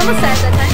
Number 7.